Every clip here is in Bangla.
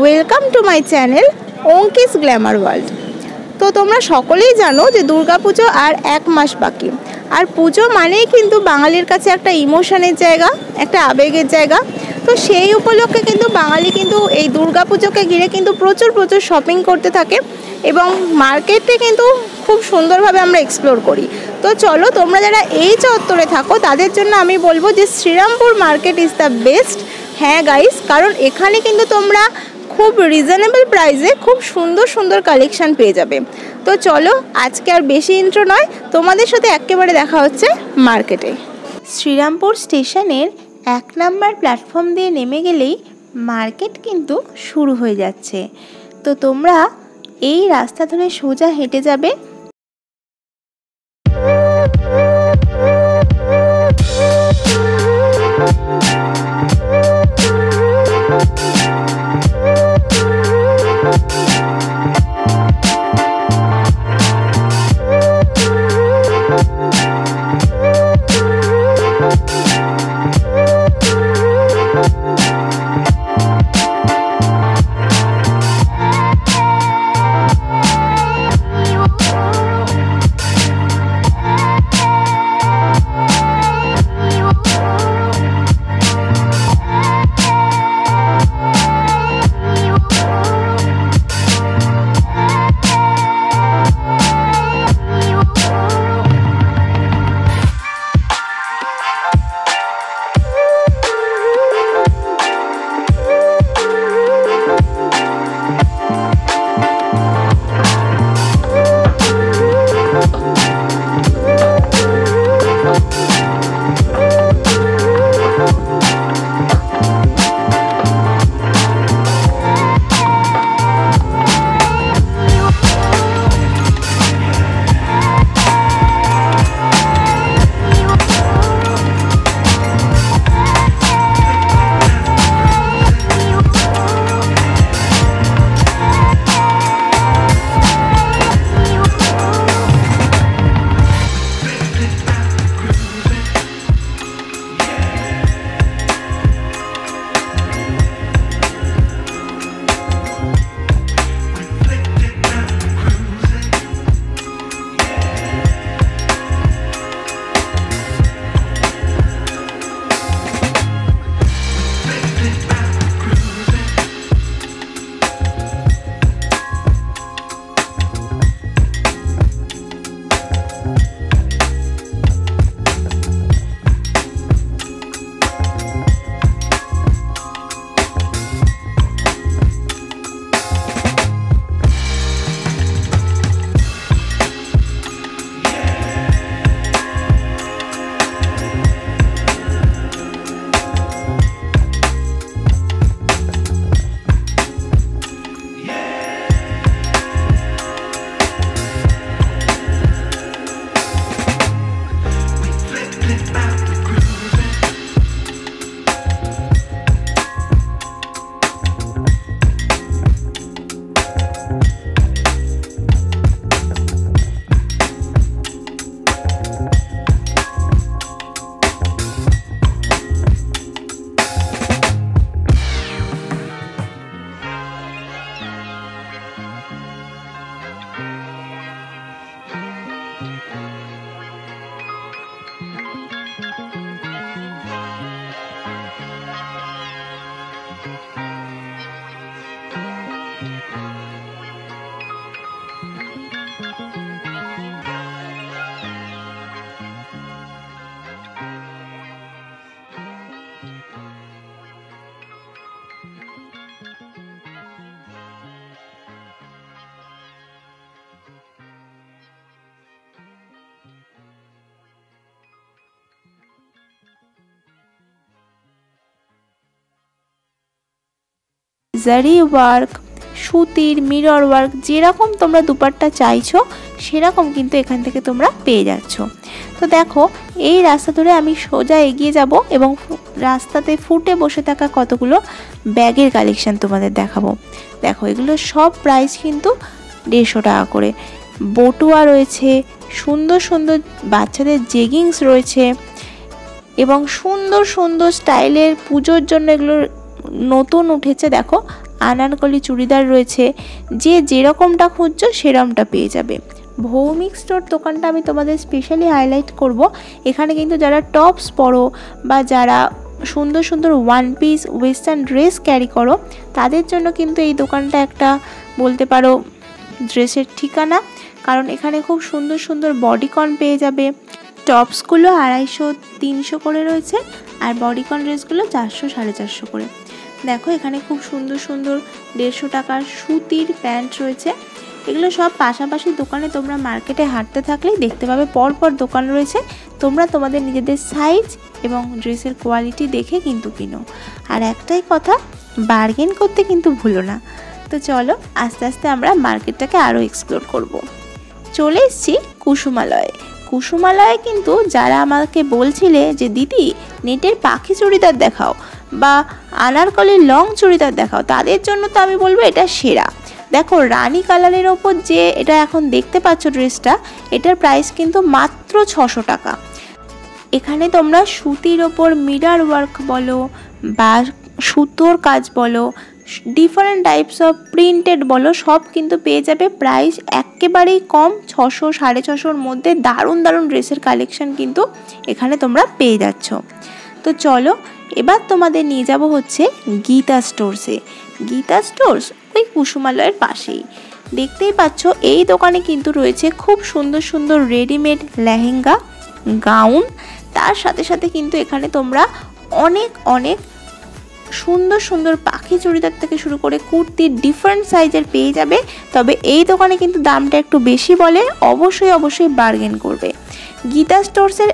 Welcome to my channel অঙ্কিস glamour world. তো তোমরা সকলেই জানো যে দুর্গাপুজো আর এক মাস বাকি। আর পুজো মানেই কিন্তু বাঙালির কাছে একটা ইমোশনের জায়গা, একটা আবেগের জায়গা। তো সেই উপলক্ষে কিন্তু বাঙালি কিন্তু এই দুর্গাপুজোকে ঘিরে কিন্তু প্রচুর প্রচুর শপিং করতে থাকে এবং মার্কেটে কিন্তু খুব সুন্দরভাবে আমরা এক্সপ্লোর করি। তো চলো তোমরা যারা এই চত্বরে থাকো, তাদের জন্য আমি বলব যে Shrirampur market is the best হ্যাঁ গাইস কারণ এখানে কিন্তু তোমরা খুব রিজনেবল প্রাইসে খুব সুন্দর সুন্দর কালেকশান পেয়ে যাবে। তো চলো, আজকে আর বেশি ইন্ট্রো নয়, তোমাদের সাথে একেবারে দেখা হচ্ছে মার্কেটে শ্রীরামপুর স্টেশনের এক নাম্বার প্ল্যাটফর্ম দিয়ে নেমে গেলেই মার্কেট কিন্তু শুরু হয়ে যাচ্ছে। তো তোমরা এই রাস্তা ধরে সোজা হেঁটে যাবে জারি ওয়ার্ক সুতির মিরর ওয়ার্ক যেরকম তোমরা দুপাট্টা চাইছো, সেরকম কিন্তু এখান থেকে তোমরা পেয়ে যাচ্ছ। তো দেখো, এই রাস্তা ধরে আমি সোজা এগিয়ে যাব এবং রাস্তাতে ফুটে বসে থাকা কতগুলো ব্যাগের কালেকশান তোমাদের দেখাবো। দেখো, এগুলো সব প্রাইস কিন্তু দেড়শো টাকা করে। বটুয়া রয়েছে, সুন্দর সুন্দর বাচ্চাদের জেগিংস রয়েছে এবং সুন্দর সুন্দর স্টাইলের পুজোর জন্য এগুলো নতুন উঠেছে, দেখো। আনারকলি চুড়িদার রয়েছে। যে যেরকমটা খুঁজছো সেরকমটা পেয়ে যাবে। ভৌমিক স্টোর দোকানটা আমি তোমাদের স্পেশালি হাইলাইট করব। এখানে কিন্তু যারা টপস পরো বা যারা সুন্দর সুন্দর one piece western dress carry করো, তাদের জন্য কিন্তু এই দোকানটা একটা বলতে পারো ড্রেসের ঠিকানা। কারণ এখানে খুব সুন্দর সুন্দর বডিকন পেয়ে যাবে। টপসগুলো আড়াইশো, তিনশো করে রয়েছে। আর বডিকন ড্রেসগুলো চারশো, সাড়ে চারশো করে। দেখো এখানে খুব সুন্দর সুন্দর দেড়শো টাকার সুতির প্যান্ট রয়েছে। এগুলো সব পাশাপাশি দোকানে তোমরা মার্কেটে হাঁটতে থাকলেই দেখতে পাবে। পরপর দোকান রয়েছে। তোমরা তোমাদের নিজেদের সাইজ এবং ড্রেসের কোয়ালিটি দেখে কিন্তু কিনো। আর একটাই কথা বার্গেন করতে কিন্তু ভুলো না। তো চলো, আস্তে আস্তে আমরা মার্কেটটাকে আরও এক্সপ্লোর করব। চলে এসছি কুসুমালয়ে। কুসুমালয়ে কিন্তু যারা আমাকে বলছিলে যে, দিদি, নেটের পাখি চুড়িদার দেখাও। বা আনারকলির লং চুড়িদার দেখাও, তাদের জন্য তো আমি বলব এটা সেরা। দেখো, রানী কালারের ওপর যে এটা এখন দেখতে পাচ্ছ ড্রেসটা, এটার প্রাইস কিন্তু মাত্র ছশো টাকা। এখানে তোমরা সুতির ওপর মিরার ওয়ার্ক বলো বা সুতোর কাজ বলো ডিফারেন্ট টাইপস অফ প্রিন্টেড বলো, সব কিন্তু পেয়ে যাবে প্রাইস একেবারেই কম, ছশো, সাড়ে ছশোর মধ্যে দারুণ দারুণ ড্রেসের কালেকশন কিন্তু এখানে তোমরা পেয়ে যাচ্ছ। তো চলো, এবার তোমাদের নিয়ে যাব হচ্ছে গীতা স্টোরসে গীতা স্টোর্স ওই কুসুমালয়ের পাশেই। দেখতেই পাচ্ছ, এই দোকানে কিন্তু রয়েছে খুব সুন্দর সুন্দর রেডিমেড লেহেঙ্গা, গাউন। তার সাথে সাথে কিন্তু এখানে তোমরা অনেক অনেক সুন্দর সুন্দর পাখি চুড়িদার থেকে শুরু করে কুর্তির ডিফারেন্ট সাইজের পেয়ে যাবে। তবে এই দোকানে কিন্তু দামটা একটু বেশি বলে অবশ্যই অবশ্যই বার্গেন করবে। গীতা স্টোর্সের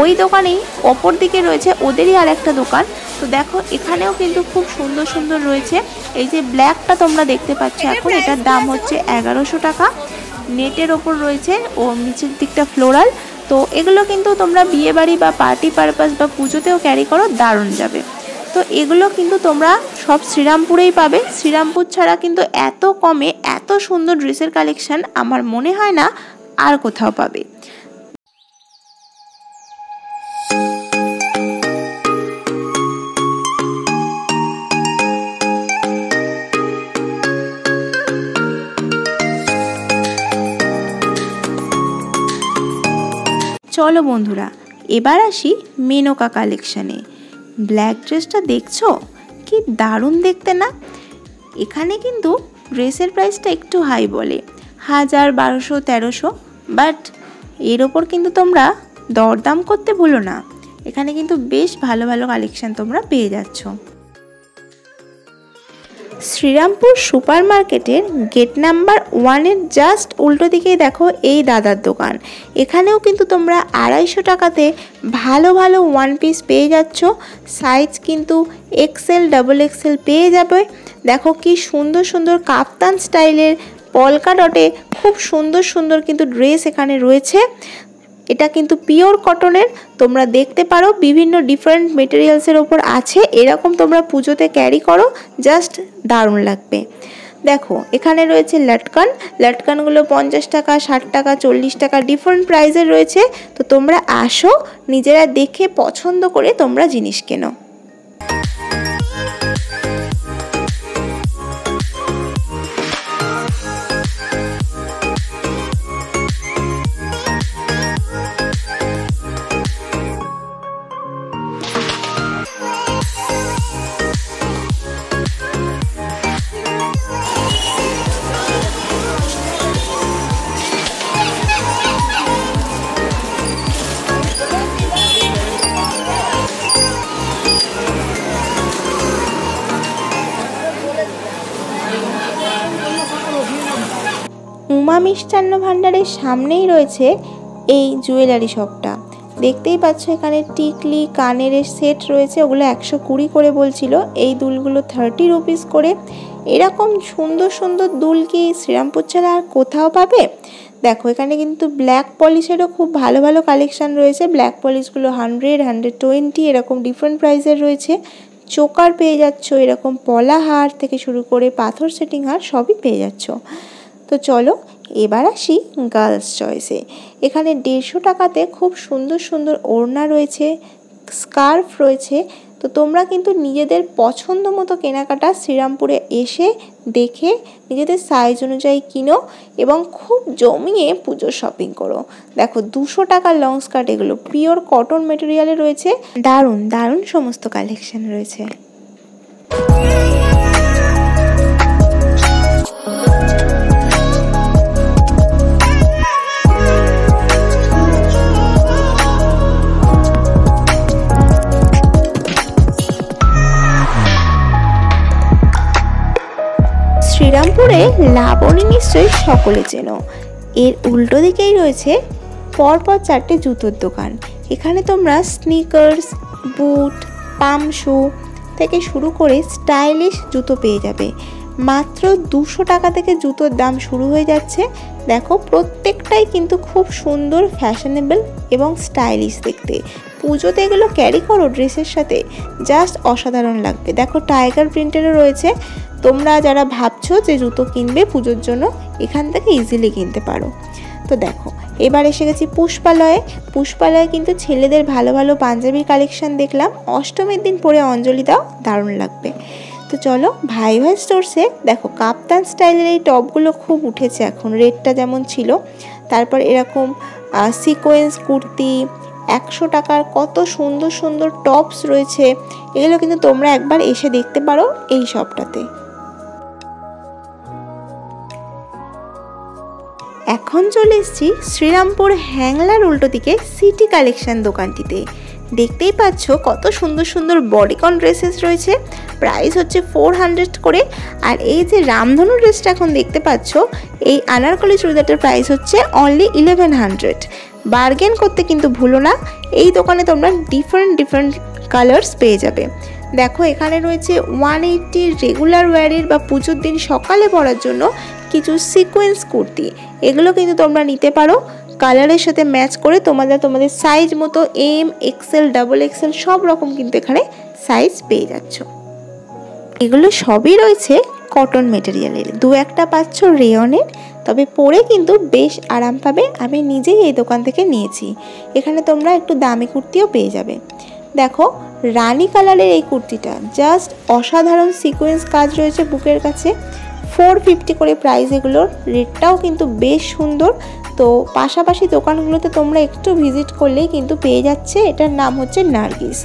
ওই দোকানেই অপর দিকে রয়েছে ওদেরই আর একটা দোকান। তো দেখো এখানেও কিন্তু খুব সুন্দর সুন্দর রয়েছে। এই যে ব্ল্যাকটা তোমরা দেখতে পাচ্ছ এখন এটার দাম হচ্ছে এগারোশো টাকা। নেটের ওপর রয়েছে ও নিচের দিকটা ফ্লোরাল। তো এগুলো কিন্তু তোমরা বিয়ে বাড়ি বা পার্টি পারপাস বা পুজোতেও ক্যারি করো দারুণ যাবে। তো এগুলো কিন্তু তোমরা সব শ্রীরামপুরেই পাবে। শ্রীরামপুর ছাড়া কিন্তু এত কমে এত সুন্দর ড্রেসের কালেকশন আমার মনে হয় না আর কোথাও পাবে। চলো বন্ধুরা, এবার আসি মেনকা কালেকশানে। ব্ল্যাক ড্রেসটা দেখছ? কি দারুণ দেখতে না? এখানে কিন্তু ড্রেসের প্রাইসটা একটু হাই বলে। হাজার বারোশো তেরোশো বাট এর ওপর কিন্তু তোমরা দরদাম করতে ভুলো না। এখানে কিন্তু বেশ ভালো ভালো কালেকশান তোমরা পেয়ে যাচ্ছ। শ্রীরামপুর সুপার মার্কেটের গেট নাম্বার ওয়ানের জাস্ট উল্টো দিকেই দেখো এই দাদার দোকান। এখানেও কিন্তু তোমরা আড়াইশো টাকাতে ভালো ভালো ওয়ান পিস পেয়ে যাচ্ছ। সাইজ কিন্তু এক্সেল ডাবল এক্সেল পেয়ে যাবে। দেখো কি সুন্দর সুন্দর কাপ্তান স্টাইলের পলকা ডটে খুব সুন্দর সুন্দর কিন্তু ড্রেস এখানে রয়েছে। এটা কিন্তু পিওর কটনের তোমরা দেখতে পারো বিভিন্ন ডিফারেন্ট মেটেরিয়ালসের ওপর আছে, এরকম তোমরা পুজোতে ক্যারি করো জাস্ট দারুণ লাগবে। দেখো, এখানে রয়েছে লটকান লাটকানগুলো পঞ্চাশ টাকা, ষাট টাকা, চল্লিশ টাকা ডিফারেন্ট প্রাইজের রয়েছে, তো তোমরা আসো, নিজেরা দেখে পছন্দ করে তোমরা জিনিস কেনো। মিষ্টান্ন ভাণ্ডারের সামনেই রয়েছে এই জুয়েলারি শপটা। দেখতেই পাচ্ছ এখানে টিকলি, কানের সেট রয়েছে, ওগুলো একশো কুড়ি করে বলছিল। এই দুলগুলো থার্টি রুপিস করে। এরকম সুন্দর সুন্দর দুল কি শ্রীরামপুর ছাড়া আর কোথাও পাবে? দেখো, এখানে কিন্তু ব্ল্যাক পলিশেরও খুব ভালো ভালো কালেকশান রয়েছে। ব্ল্যাক পলিশগুলো হান্ড্রেড হান্ড্রেড টোয়েন্টি এরকম ডিফারেন্ট প্রাইসের রয়েছে। চোকার পেয়ে যাচ্ছ, এরকম পলা হার থেকে শুরু করে পাথর সেটিং হার সবই পেয়ে যাচ্ছ। তো চলো এবার আসি গার্লস চয়েসে এখানে দেড়শো টাকাতে খুব সুন্দর সুন্দর ওড়না রয়েছে স্কার্ফ রয়েছে। তো তোমরা কিন্তু নিজেদের পছন্দ মতো কেনাকাটা শ্রীরামপুরে এসে দেখে নিজেদের সাইজ অনুযায়ী কিনো এবং খুব জমিয়ে পুজো শপিং করো। দেখো, দুশো টাকার লং স্কার্ট এগুলো পিওর কটন মেটেরিয়ালে রয়েছে। দারুণ দারুণ সমস্ত কালেকশন রয়েছে। লাবণী নিশ্চয়ই সকলে চেনো। এর উল্টো দিকেই রয়েছে পরপর চারটে জুতোর দোকান। এখানে তোমরা স্নিকার্স বুট পাম শু থেকে শুরু করে স্টাইলিশ জুতো পেয়ে যাবে। মাত্র দুশো টাকা থেকে জুতোর দাম শুরু হয়ে যাচ্ছে। দেখো, প্রত্যেকটাই কিন্তু খুব সুন্দর ফ্যাশনেবল এবং স্টাইলিশ দেখতে। পুজোতে এগুলো ক্যারি করো ড্রেসের সাথে। জাস্ট অসাধারণ লাগবে। দেখো টাইগার প্রিন্টেরও রয়েছে। তোমরা যারা ভাবছ যে জুতো কিনবে পুজোর জন্য, এখান থেকে ইজিলি কিনতে পারো। তো দেখো, এবার এসে গেছি পুষ্পালয়ে। পুষ্পালয়ে কিন্তু ছেলেদের ভালো ভালো পাঞ্জাবির কালেকশন দেখলাম। অষ্টমীর দিন পরে অঞ্জলি দাও দারুণ লাগবে। তো চলো, ভাই ভাই স্টোরসে দেখো, কাপ্তান স্টাইলের এই টপগুলো খুব উঠেছে এখন। রেটটা যেমন ছিল, তারপর এরকম সিকোয়েন্স কুর্তি একশো টাকার কত সুন্দর সুন্দর টপস রয়েছে, এগুলো কিন্তু তোমরা একবার এসে দেখতে পারো এই শপটাতে। এখন চলে এসেছি শ্রীরামপুর হ্যাংলার উল্টো দিকে সিটি কালেকশন দোকানটিতে। দেখতেই পাচ্ছ কত সুন্দর সুন্দর বডিকন ড্রেসেস রয়েছে প্রাইস হচ্ছে ফোর হান্ড্রেড করে, আর এই যে রামধনু ড্রেসটা এখন দেখতে পাচ্ছ, এই আনারকলি চুড়িদারটার প্রাইস হচ্ছে অনলি ইলেভেন হান্ড্রেড বার্গেন করতে কিন্তু ভুলো না। এই দোকানে তোমরা ডিফারেন্ট ডিফারেন্ট কালার্স পেয়ে যাবে। দেখো, এখানে রয়েছে ওয়ান এইটটি রেগুলার ওয়ারের বা পুজোর দিন সকালে পরার জন্য কিছু সিকোয়েন্স কুর্তি। এগুলো কিন্তু তোমরা নিতে পারো। কালারের সাথে ম্যাচ করে তোমাদের তোমাদের সাইজ মতো এম এক্সেল ডাবল এক্সেল সব রকম কিন্তু এখানে সাইজ পেয়ে যাচ্ছ। এগুলো সবই রয়েছে কটন মেটেরিয়ালের দু একটা পাচ্ছ রেয়নের তবে পরে কিন্তু বেশ আরাম পাবে। আমি নিজেই এই দোকান থেকে নিয়েছি। এখানে তোমরা একটু দামি কুর্তিও পেয়ে যাবে। দেখো, রানি কালারের এই কুর্তিটা জাস্ট অসাধারণ সিকোয়েন্স কাজ রয়েছে বুকের কাছে। ফোর ফিফটি করে প্রাইস এগুলোর রেটটাও কিন্তু বেশ সুন্দর। তো পাশাপাশি দোকানগুলোতে তোমরা একটু ভিজিট করলেই কিন্তু পেয়ে যাচ্ছে। এটার নাম হচ্ছে নার্গিস।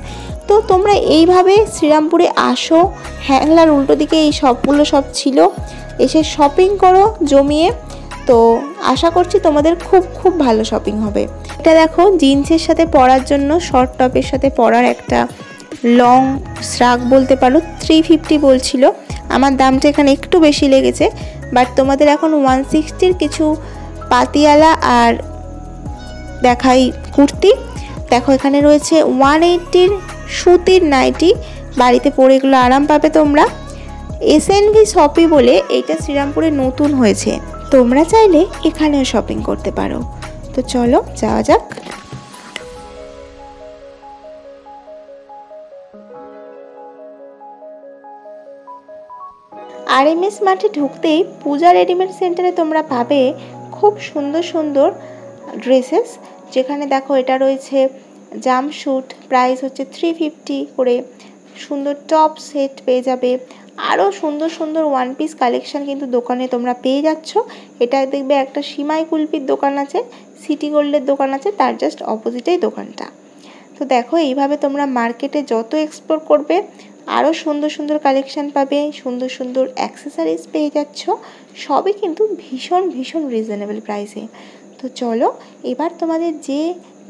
তো তোমরা এইভাবে শ্রীরামপুরে আসো, হ্যাংলার উল্টো দিকে এই সবগুলো সব ছিল। এসে শপিং করো জমিয়ে। তো আশা করছি তোমাদের খুব খুব ভালো শপিং হবে। এটা দেখো, জিন্সের সাথে পরার জন্য শর্ট টপের সাথে পরার একটা লং শ্রাক বলতে পারো থ্রি ফিফটি বলছিল। আমার দামটা এখানে একটু বেশি লেগেছে বাট তোমাদের এখন ওয়ান সিক্সটির কিছু পাতিয়ালা আর দেখাই কুর্তি। দেখো, এখানে রয়েছে ওয়ান এইটটির সুতির নাইটি, বাড়িতে পরে এগুলো আরাম পাবে তোমরা। এসএনভি শপি বলে এইটা শ্রীরামপুরে নতুন হয়েছে। তোমরা চাইলে এখানেও শপিং করতে পারো। তো চলো, যাওয়া যাক। আরএমএস মাঠে ঢুকতেই পূজা রেডিমেড সেন্টারে তোমরা পাবে খুব সুন্দর সুন্দর ড্রেসেস যেখানে দেখো এটা রয়েছে জামশুট প্রাইস হচ্ছে থ্রি ফিফটি করে সুন্দর টপ সেট পেয়ে যাবে। আরও সুন্দর সুন্দর ওয়ান পিস কালেকশান কিন্তু দোকানে তোমরা পেয়ে যাচ্ছ। এটা দেখবে একটা সিমাই কুলপির দোকান আছে সিটি গোল্ডের দোকান আছে, তার জাস্ট অপোজিটেই দোকানটা। তো দেখো, এইভাবে তোমরা মার্কেটে যত এক্সপ্লোর করবে আরও সুন্দর সুন্দর কালেকশান পাবে, সুন্দর সুন্দর অ্যাক্সেসারিজ পেয়ে যাচ্ছ। সবই কিন্তু ভীষণ ভীষণ রিজনেবল প্রাইসে তো চলো, এবার তোমাদের যে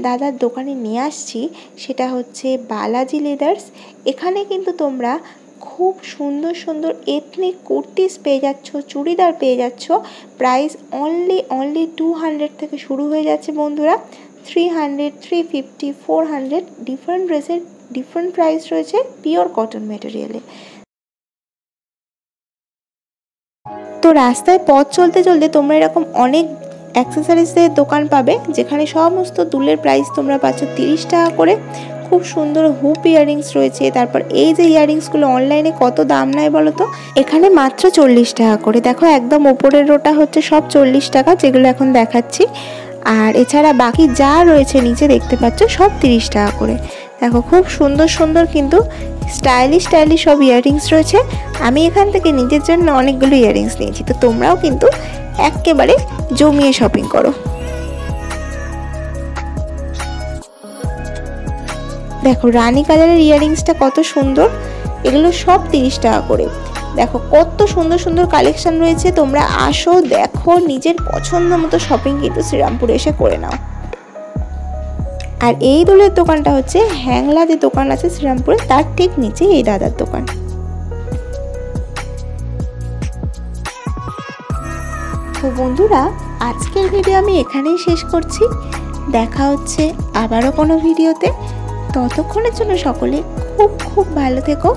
দাদার দোকানে নিয়ে আসছি, সেটা হচ্ছে বালাজি লেদার্স এখানে কিন্তু তোমরা খুব সুন্দর সুন্দর এথনিক কুর্তিস পেয়ে যাচ্ছ, চুড়িদার পেয়ে যাচ্ছ। Price only only two hundred থেকে শুরু হয়ে যাচ্ছে বন্ধুরা। Three hundred three fifty four hundred different ড্রেসের ডিফারেন্ট প্রাইস রয়েছে পিওর কটন মেটেরিয়ালে তো রাস্তায় পথ চলতে চলতে তোমরা এরকম অনেক অ্যাক্সেসারিজের দোকান পাবে, যেখানে সমস্ত দুলের প্রাইস তোমরা পাচ্ছ তিরিশ টাকা করে। খুব সুন্দর হুপ ইয়াররিংস রয়েছে। তারপর এই যে ইয়াররিংসগুলো অনলাইনে কত দাম নেয় বলো তো? এখানে মাত্র চল্লিশ টাকা করে। দেখো একদম ওপরের রোটা হচ্ছে সব চল্লিশ টাকা, যেগুলো এখন দেখাচ্ছি। আর এছাড়া বাকি যা রয়েছে নিচে দেখতে পাচ্ছ সব তিরিশ টাকা করে। দেখো, খুব সুন্দর সুন্দর কিন্তু স্টাইলিশ স্টাইলিশ সব ইয়াররিংস রয়েছে। আমি এখান থেকে নিজের জন্য অনেকগুলো ইয়াররিংস নিয়েছি, তো তোমরাও কিন্তু একেবারে জমিয়ে শপিং করো। দেখো, রানী কালারের ইয়াররিংসটা কত সুন্দর, এগুলো সব তিরিশ টাকা করে। দেখো, কত সুন্দর সুন্দর কালেকশন রয়েছে, তোমরা আসো, দেখো, নিজের পছন্দ মতো শপিং কিন্তু শ্রীরামপুরে এসে করে নাও। আর এই দোলের দোকানটা হচ্ছে হ্যাংলা যে দোকান আছে শ্রীরামপুরে, তার ঠিক নিচে এই দাদার দোকান। তো বন্ধুরা, আজকের ভিডিও আমি এখানেই শেষ করছি। দেখা হচ্ছে আবারও কোনো ভিডিওতে। ততক্ষণের জন্য সকলে খুব খুব ভালো থেকো,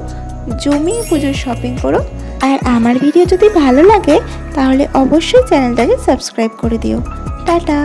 জমিয়ে পুজোর শপিং করো। আর আমার ভিডিও যদি ভালো লাগে, তাহলে অবশ্যই চ্যানেলটাকে সাবস্ক্রাইব করে দিও। টাটা!